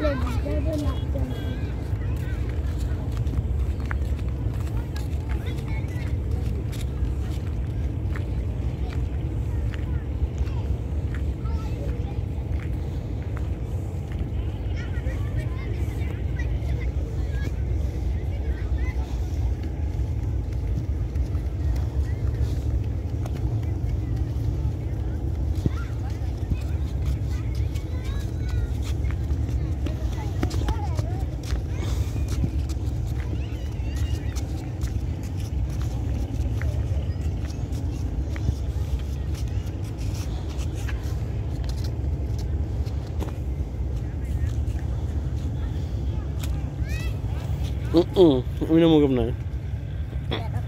Giày 哪个 Mm-mm. Ke benar? Tak